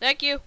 Thank you.